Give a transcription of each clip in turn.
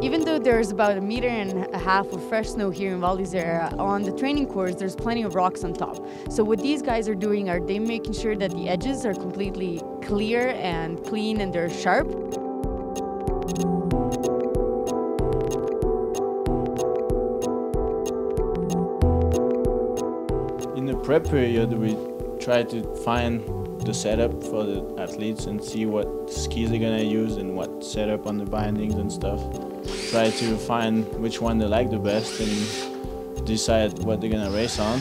Even though there's about a meter and a half of fresh snow here in Val d'Isère, uh, on the training course there's plenty of rocks on top. So what these guys are doing are they making sure that the edges are completely clear and clean and they're sharp. Prep period, we try to find the setup for the athletes and see what skis they're gonna use and what setup on the bindings and stuff. Try to find which one they like the best and decide what they're gonna race on.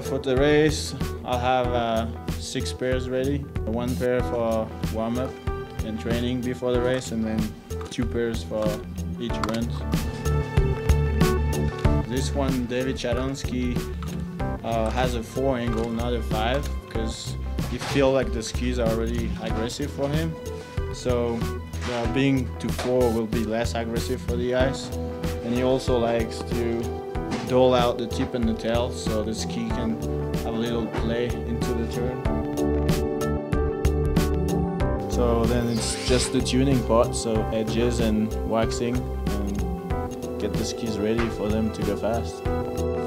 For the race, I'll have uh, six pairs ready. One pair for warm-up and training before the race, and then two pairs for each run. This one, David Chodounsky, uh, has a four angle, not a five, because he feel like the skis are already aggressive for him. So being to four will be less aggressive for the ice. And he also likes to dole out the tip and the tail so the ski can have a little play into the turn. So then it's just the tuning part, so edges and waxing and get the skis ready for them to go fast.